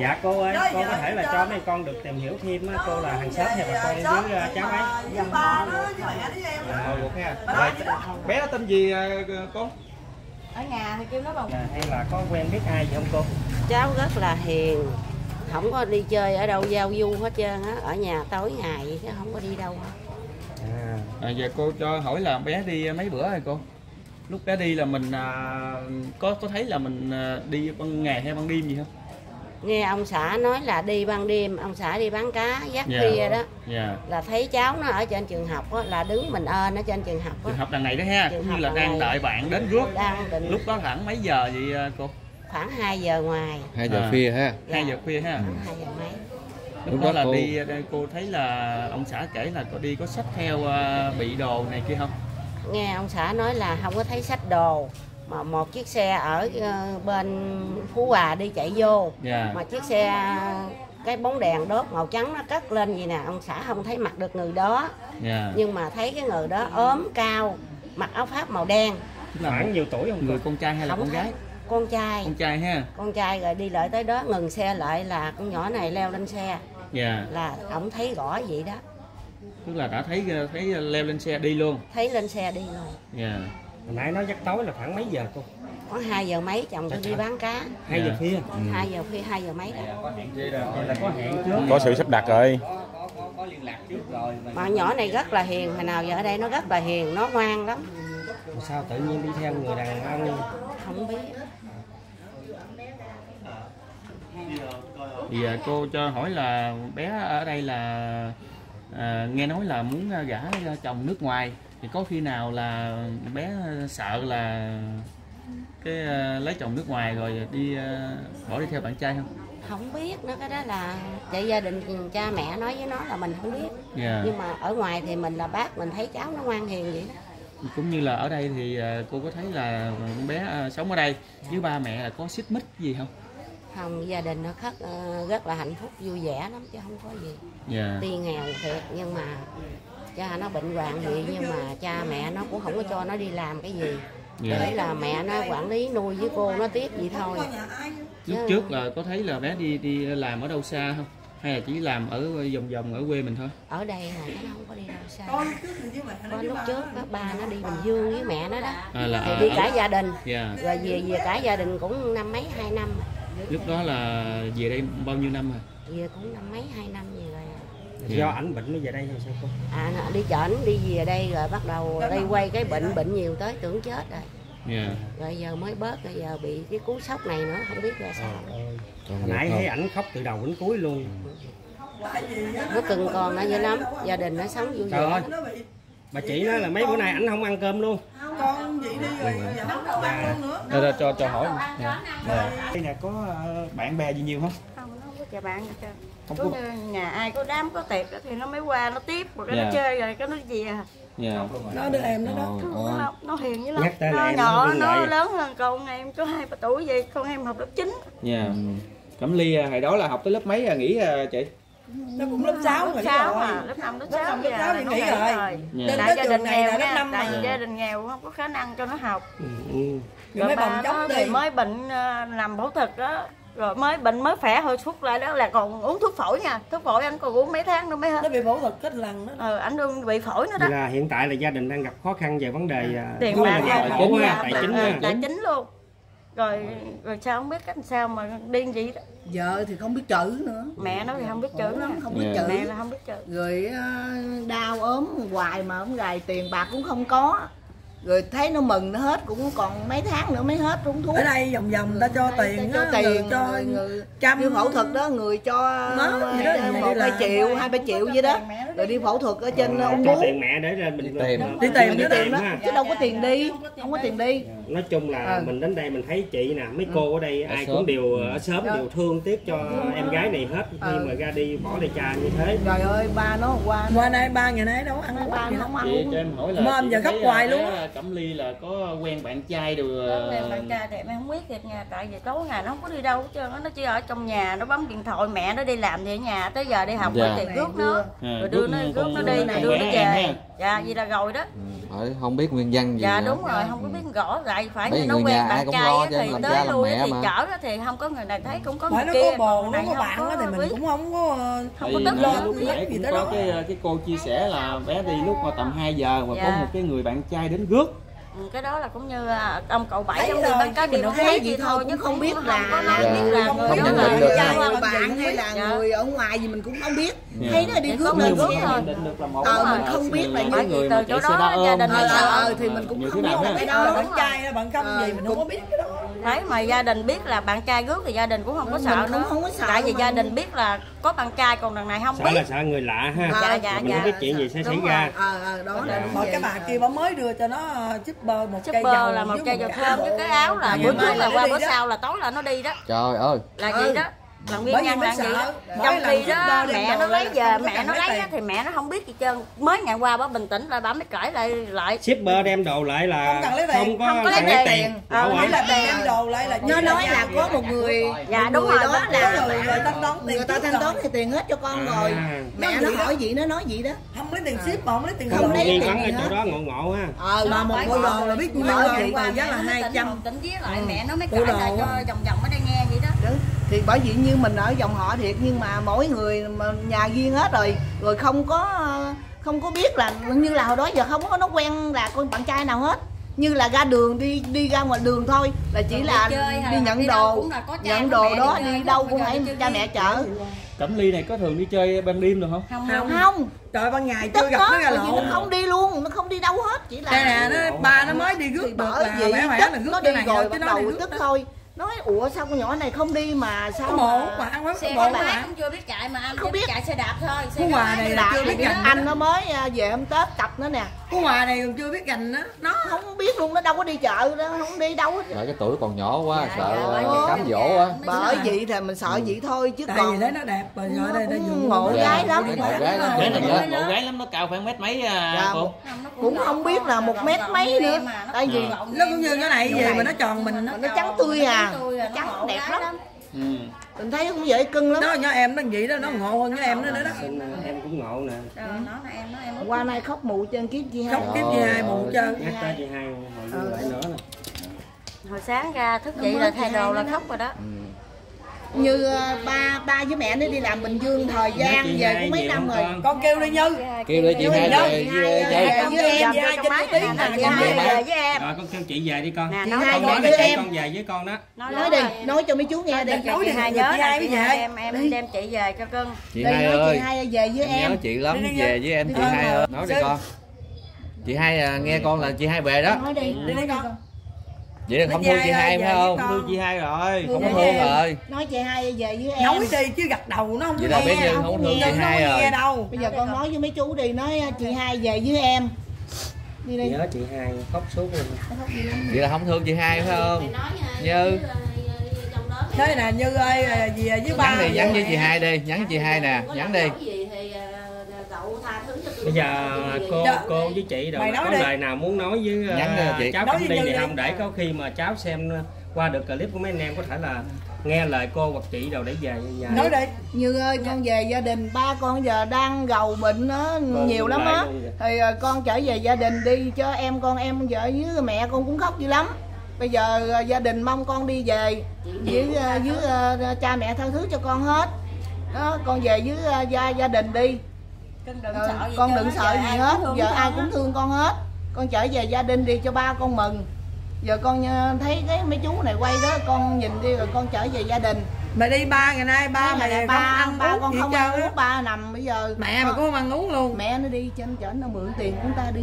dạ cô ơi cô có thể là cho mấy con được tìm hiểu thêm á, cô là hàng xóm hay bà con với ờ, cháu ấy dòng họ Ờ, được ha. Bé đó tên gì ờ, cô? ở nhà thì kêu nó bằng Dạ, hay là có quen biết ai gì không cô cháu rất là hiền không có đi chơi ở đâu giao du hết trơn á ở nhà tối ngày vậy chứ không có đi đâu à, À, giờ cô cho hỏi là bé đi mấy bữa rồi cô? Lúc bé đi là mình à, có có thấy là mình à, đi ban ngày hay ban đêm gì không? Nghe ông xã nói là đi ban đêm ông xã đi bán cá dắt Dạ. khuya đó Dạ. là thấy cháu nó ở trên trường học á, là đứng mình ơn ở trên trường học Trường á, học đằng này đó ha, Trường cũng như là đang này. đợi bạn đến rước. đang định Lúc đó khoảng mấy giờ vậy à, cô? khoảng 2 giờ ngoài hai giờ À. khuya ha Hai giờ khuya ha. khoảng 2 giờ mấy Lúc Lúc đó đó là cô- đi đây cô thấy là ông xã kể là có đi có sách theo à, bị đồ này kia không? nghe ông xã nói là không có thấy sách đồ mà một chiếc xe ở ờ, bên Phú Hòa đi chạy vô Dạ. mà chiếc xe cái bóng đèn đốt màu trắng nó cất lên gì nè ông xã không thấy mặt được người đó Dạ. nhưng mà thấy cái người đó ốm cao mặc áo pháp màu đen là khoảng nhiều tuổi không người con trai hay là Không con gái? con trai Con trai ha. con trai rồi đi lại tới đó ngừng xe lại là con nhỏ này leo lên xe Dạ. là ổng thấy rõ vậy đó Tức là đã thấy thấy leo lên xe đi luôn. thấy lên xe đi rồi Dạ. Hồi nãy nói giấc tối là khoảng mấy giờ cô? Khoảng hai giờ mấy chồng tôi đi bán cá. Hai giờ khuya. Hai giờ khuya hai giờ mấy đó. Là có hẹn trước. Có sự sắp đặt rồi. Mà. Nhỏ này rất là hiền hồi nào giờ ở đây nó rất là hiền nó ngoan lắm. Sao tự nhiên đi theo người đàn ông không biết. Thì à, cô cho hỏi là bé ở đây là à, nghe nói là muốn à, gả cho chồng nước ngoài thì có khi nào là bé sợ là cái à, lấy chồng nước ngoài rồi đi à, bỏ đi theo bạn trai không? không biết nữa cái đó là chạy gia đình cha mẹ nói với nó là mình không biết Dạ. nhưng mà ở ngoài thì mình là bác mình thấy cháu nó ngoan hiền vậy đó Cũng như là ở đây thì à, cô có thấy là con bé sống ở đây với ba mẹ là có xích mích gì không? không gia đình nó rất ờ, rất là hạnh phúc vui vẻ lắm chứ không có gì Dạ. tuy nghèo thiệt nhưng mà cha nó bệnh hoạn vậy nhưng mà cha mẹ nó cũng không có cho nó đi làm cái gì Dạ. để là mẹ nó quản lý nuôi với cô nó tiếp vậy thôi Qua nhà ai Lúc trước là có thấy là bé đi đi làm ở đâu xa không? Hay là chỉ làm ở vòng vòng ở quê mình thôi? ở đây mà nó không có đi đâu xa con trước thì với mẹ nó có lúc trước đó, ba nó đi bình dương với mẹ nó đó À, là thì ở- đi cả gia đình Dạ. rồi về về cả gia đình cũng năm mấy hai năm. Lúc đó là về đây bao nhiêu năm rồi? về cũng năm mấy hai năm gì rồi Dạ. do ảnh bệnh mới về đây hay sao cô? À nó đi chợ ảnh đi về đây rồi bắt đầu đây quay cái bệnh bệnh nhiều tới tưởng chết rồi. Dạ. rồi giờ mới bớt rồi giờ bị cái cú sốc này nữa không biết ra sao. Hồi nãy thấy ảnh khóc từ đầu đến cuối luôn. Á, nó cưng con nó dữ lắm gia đình nó sống vui trời vẻ bà chị nói là mấy bữa nay ảnh không ăn cơm luôn. Con vậy đi rồi giờ không ăn luôn nữa. Đây là cho cho hỏi. Dạ. Dạ. Đây là có ờ, bạn bè gì nhiều không? Nó chào bạn Không có có. như nhà ai có đám có tiệc á thì nó mới qua nó tiếp rồi cái Dạ. nó chơi rồi cái nó về à. Dạ. nó đưa em nó đó Thương nó, nó hiền với lắm nó nhỏ nó nó lớn hơn con em có hai ba tuổi vậy con em học lớp 9 Dạ. Cẩm Ly à, hồi đó là học tới lớp mấy à, nghỉ à, chị? nó cũng lớp 6 lớp rồi 6 mà lớp 5 lớp 6 năm, lớp sáu thì nghỉ rồi. Dạ. Đến tại tới gia trường đình nghèo lớp nha năm tại mà. gia đình nghèo không có khả năng cho nó học ừ. ừ. rồi mấy ba bầm nó thì mới bệnh ờ, nằm phẫu thuật đó rồi mới bệnh mới khỏe hồi thuốc lại đó là còn uống thuốc phổi nha. Thuốc phổi anh còn uống mấy tháng nữa mới hết. Nó bị phẫu thuật kết lần đó. Ờ anh đương bị phổi nữa đó. Vậy là hiện tại là gia đình đang gặp khó khăn về vấn đề à, tiền thứ bạc tài chính tài chính ờ, tài chính luôn. Rồi rồi sao không biết cách sao mà điên gì đó. vợ thì không biết chữ nữa. Mẹ nó thì không biết chữ lắm không biết Dạ. mẹ chữ là không biết chữ. Rồi ờ, đau ốm hoài mà không gài tiền bạc cũng không có rồi thấy nó mừng nó hết cũng còn mấy tháng nữa mới hết uống thuốc. Ở đây vòng vòng người ta cho tiền cho á, tiền người cho người, người trăm đi phẫu thuật đó người cho đó, một hai triệu hai ba triệu gì đó. Rồi đi phẫu thuật ở trên Ờ, ung cho bướu tiền mẹ để ra mình tìm. đi tìm đi tìm đó. chứ đâu có tiền đi không có tiền đi. Nói chung là Ừ. mình đến đây mình thấy chị nè mấy cô ở đây ai xóm. cũng đều ở sớm đều thương tiếc cho em gái này hết khi Ừ. mà ra đi bỏ lại cha như thế. Trời ơi ba nó qua qua đây ba ngày nay đâu ăn ba uống nó không ăn cho chị giờ thấy, hoài à, luôn Cẩm Ly là có quen bạn trai được Lớn em bạn trai thì em không biết thiệt nha tại vì tối ngày nó không có đi đâu hết trơn á nó chỉ ở trong nhà nó bấm điện thoại mẹ nó đi làm thì ở nhà tới giờ đi học Dạ. rồi thì rước nó. À, rồi đưa nó rước nó đi rồi đưa nó về. dạ vậy là rồi đó Bởi không biết nguyên nhân gì dạ nữa. đúng rồi không có biết rõ lại phải như vì nó quen nhà bạn trai thì làm tới cha làm lui mẹ thì mà. chở á thì không có người này thấy cũng có người nó kia có bồ nó có không bạn á thì mình cũng không có không có tức lo lúc gì nãy gì cũng tới có đó. cái cái cô chia sẻ là bé đi lúc mà tầm 2 giờ mà có Dạ. một cái người bạn trai đến rước Ừ, cái đó là cũng như à, ông cậu bảy Thấy ông đi rồi, bán cá mình đi đâu bán thấy gì thôi, chứ không biết không là- có nói Dạ. biết là Không người đó là bạn hay là Dạ. người ở ngoài gì mình cũng không biết Dạ. thấy nó đi là định được là một Ờ, là mình không biết là những người mà từ chỗ đó gia đình Ờ, mình ờ, ờ, thì mình cũng không biết ha. cái Ờ, đó bạn trai là bạn không Ờ, gì mình không có biết cái đó. Đấy mà gia đình biết là bạn trai rước thì gia đình cũng không có Mình sợ nữa. không có sợ tại vì mà. gia đình biết là có bạn trai còn đằng này không sợ là biết. sợ người lạ ha. Dạ, dạ, mình dạ. không biết chuyện gì sẽ xảy ra. ờ ờ đó là Rồi vậy. cái bà kia bà mới đưa cho nó chipper một cây dầu là một cây dầu cái thơm với cái áo là Dạ, bữa trước là qua bữa sau là tối là nó đi đó. Trời ơi. là Ừ. gì đó là nguyên Bởi mới là gì? Sợ, trong khi đó mẹ nó lấy về có mẹ nó lấy thì mẹ nó không biết gì trơn. Mới ngày qua bà bình tĩnh lại bà mới kể lại lại. Shipper đem đồ lại là Không cần lấy tiền. không có Không có lấy cần lấy tiền. Ờ, quản. là đem đồ lại là nó nói là có một người Dạ, đúng rồi, đó là người người thanh toán tiền người ta thanh toán thì tiền hết cho con À. rồi. Mẹ Nó hỏi gì nó nói gì đó. Không lấy tiền ship mà không lấy tiền Không lấy tiền ở chỗ đó ngộ ngộ ha ờ mà một bộ đồ là biết nhiêu vậy từ giá là 200 tỉnh với lại mẹ nó mới đồ. lại cho vòng vòng ở đây nghe vậy đó. Thì bởi vì như mình ở dòng họ thiệt nhưng mà mỗi người mà nhà riêng hết rồi rồi không có không có biết là như là hồi đó giờ không có nó quen là con bạn trai nào hết. Như là ra đường đi đi ra ngoài đường thôi là chỉ Đi là chơi hay đi nhận đi đồ cũng là có cha nhận đồ mẹ đó đi chơi đi đâu cũng phải đi chơi cha mẹ chở. Cẩm Ly này có thường đi chơi ban đêm được không? không. Không. không. Trời ban ngày chưa gặp nó ra lộ nó không đi luôn nó không đi đâu hết chỉ là đây nè nó ba nó mới đi rước được bởi là tức là nó đi cái này rồi bắt nó đi đầu tức thôi nói ủa sao con nhỏ này không đi mà sao có bộ mà ăn quán có xe bộ mà cũng chưa biết chạy mà anh Không biết chạy xe đạp thôi xe bác này đạp chưa biết gì gành anh nó mới à, về hôm tết cặp nữa nè Phú Hòa này còn chưa biết gành á nó không biết luôn nó đâu có đi chợ đó không đi đâu hết Bởi cái tuổi còn nhỏ quá, Dạ, sợ dạ, ờ, cám dỗ nhà á. mới bởi vậy thì mình sợ vậy thôi chứ tại còn vì thấy nó đẹp rồi rồi đây dùng ngộ Dạ, gái lắm ngộ gái lắm. Dạ. ngộ gái lắm nó cao khoảng mét mấy à, Dạ. cô? Nó cũng không biết là một mét mấy nữa. Tại vì nó cũng như cái này vậy. về mà nó tròn mình nó trắng tươi à. À, nó Trắng đẹp lắm. Ừ. mình thấy cũng dễ cưng lắm. Nó nhỏ em nó vậy đó nó ngộ hơn cái em nó nữa đó. Xin, ờ, em cũng ngộ nè. Đó, nó là em nó em qua nay khóc mụ trên kiếp chi hai. Khóc kiếp gì hai mụ trơn. nhắc tới chị hai hồi Ừ. lại nữa nè. Hồi sáng ra thức dậy là thay đồ là khóc rồi đó như ờ, ba ba với mẹ nó đi làm bình dương thời gian về cũng mấy năm rồi con? kêu đi như Kêu đi chị hai về Chị với hai, chơi. ờ, với em với về với em rồi con kêu chị về đi con Chị nói hai nói với em. con về với con đó nói đi nói cho mấy chú nghe đi Nói đi, hai nhớ hai em em đem chị về cho cưng Chị hai nói ơi. chị hai về với em Nhớ chị lắm về với em chị hai ơi. Nói đi con. Chị hai à, nghe con là chị hai về đó. nói đi đi đi con Vậy là không thương chị hai phải không? Thương chị hai rồi. Không em. rồi. nói chị hai về với em nói đi chứ gật đầu nó không Vậy là Nhân đâu. không thương chị hai rồi. đâu bây giờ con nói với mấy chú đi nói ờ, chị hai về với em đi đi nhớ chị hai khóc suốt luôn Vậy là không thương chị hai phải không? Như thế nè như ơi à, gì à, với ba nhắn đi, nhắn với chị hai đi, nhắn chị hai nè, nhắn đi. Bây giờ cô Dạ. cô với chị rồi Mày nói có đi. lời nào muốn nói với ờ, Nhắn đi chị. cháu Nói Cẩm với Ly Như này đi. không để có khi mà cháu xem qua được clip của mấy anh em có thể là nghe lời cô hoặc chị đâu để về nhà nói đi như ơi con về gia đình ba con giờ đang gầu bệnh nó nhiều lắm lại á luôn vậy. thì ờ, con trở về gia đình đi cho em con em vợ với mẹ con cũng khóc dữ lắm bây giờ ờ, gia đình mong con đi về với ờ, với ờ, cha mẹ tha thứ cho con hết đó con về với ờ, gia gia đình đi cưng đừng sợ gì con đừng sợ gì hết. giờ con ai cũng thương con hết. Con trở về gia đình đi cho ba con mừng. Giờ con ờ, thấy cái mấy chú này quay đó con nhìn đi rồi con trở về gia đình. Mày đi ba ngày nay ba mày ba không ăn ba con không ăn uống ba nằm bây giờ mẹ mà cũng không ăn uống luôn. Mẹ nó đi trên chở nó mượn tiền của ta đi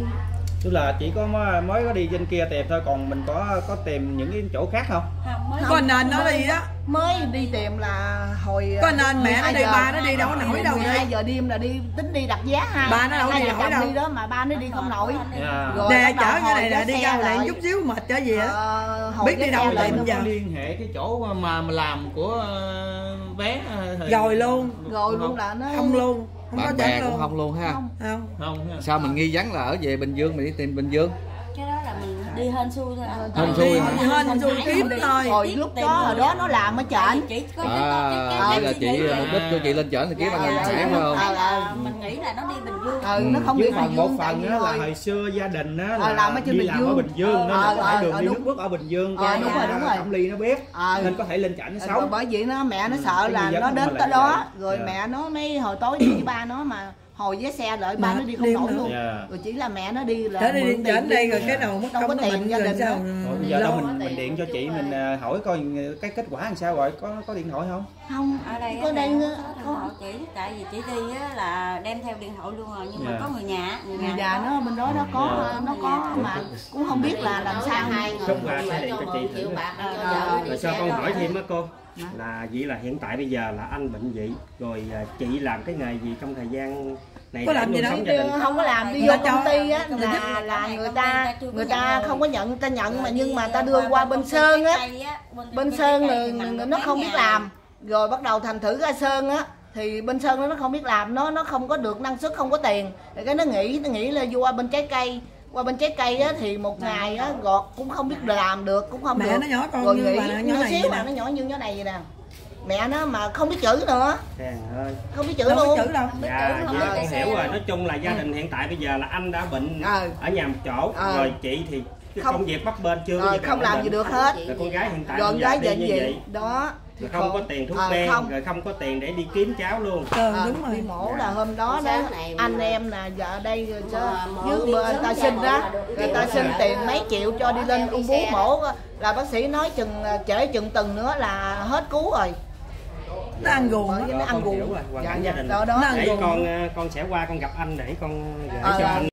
Tức là chỉ có mới, mới có đi trên kia tìm thôi còn mình có có tìm những cái chỗ khác không? Không, mới có nền nó đi đó mới đi tìm là hồi Có nên mẹ nó 12 đi, ba nó đi đâu có nổi đâu đi. 12 giờ đêm là đi tính đi đặt vé ha Ba nó đâu có Hai đi nổi đâu. đi đó mà ba nó đi không nổi Dạ. Rồi nè chở cái này là đi ra lại chút xíu mệt trở gì á Ờ, Biết đi đâu nó giờ. Liên hệ cái chỗ mà mà làm của ờ, bé ờ, rồi luôn rồi luôn là nó không luôn không Bạn bè cũng không luôn ha. Không. không không ha. Sao mình nghi vấn là ở về Bình Dương mình đi tìm Bình Dương? cái đó là mình đi hên xui thôi anh. Hên xui. Đi hên xui kiếm thôi. hồi lúc đó hồi đó nó làm ở trển Chỉ có à là chị mục đích của chị lên trển thì kiếm ăn nông sản phải không ờ ờ mình nghĩ là nó đi Bình Dương. ừ, nó không đi Bình một Dương tại phần á là hồi xưa gia đình á Ờ, là làm ở Bình Dương. ở Bình Dương nên Ờ, có ờ, thể đường ờ, đi nước bước ở Bình Dương Ờ, đúng rồi, đúng rồi. Ly nó biết Ờ. nên có thể lên trển nó sống bởi vì nó mẹ nó sợ cái là nó không đến tới đó rồi Dạ. mẹ nó mới hồi tối đi với ba nó mà hồi với xe đợi ba nó đi không nổi luôn. Dạ. rồi chỉ là mẹ nó đi là Thế đi điện tiền chảnh đây rồi cái đầu mất Đâu công có tiền gia đình sao? giờ đâu mình mình điện cho chị mình ờ, hỏi coi cái kết quả làm sao rồi. Có có điện thoại không? Không. Ở đây có đây có. họ chỉ tại vì chị đi á là đem theo điện thoại luôn rồi nhưng mà Dạ. có người nhà người nhà già nó bên đó nó có Dạ. nó có mà cũng không biết là làm sao. Hai người sẽ điện cho chị thử. rồi xe con hỏi thêm á cô là vậy là hiện tại bây giờ là anh bệnh vậy rồi à, chị làm cái nghề gì trong thời gian này Có làm gì đâu. không có làm. Đi vô công ty á là là người ta người ta không có nhận ta nhận mà nhưng mà ta đưa qua bên sơn á bên sơn người, người nó không biết làm. Rồi bắt đầu thành thử ra sơn á thì bên sơn nó không biết làm nó nó không có được năng suất không có tiền. Thì cái nó nghĩ nó nghĩ là vô qua bên trái cây qua bên trái cây á thì một ngày á gọt cũng không biết làm được cũng không Mẹ được. nó nhỏ con rồi như nghĩ bà nó nhỏ nhỏ này xíu mà nó nhỏ như nó này vậy nè. Mẹ nó mà không biết chữ nữa. Trời ơi. Không biết chữ Đâu luôn. có chữ đâu. dạ không dạ biết con chạy hiểu rồi. Đâu. nói chung là gia đình hiện tại bây giờ là anh đã bệnh Ờ. ở nhà một chỗ Ờ. rồi chị thì cái Không- công việc bắp bên chưa giờ không làm gì được hết. Rồi con gái hiện tại con gái vậy như vậy. Đó rồi không có tiền thuốc Ờ, men không. rồi không có tiền để đi kiếm cháu luôn. Ờ, À, đúng đi rồi. mổ là hôm đó đó anh mà- em nè giờ đây rồi cho dưới đi sớm ta ra xin là được người ta xin tiền mấy triệu cho đi lên Đi ung bú xe. mổ. Là bác sĩ nói chừng à, trễ chừng tuần nữa là hết cứu rồi. Nó ăn vì nó ăn dạ cảnh dạ gia đình. đó đó để con ờ, con sẽ qua con gặp anh để con gửi cho anh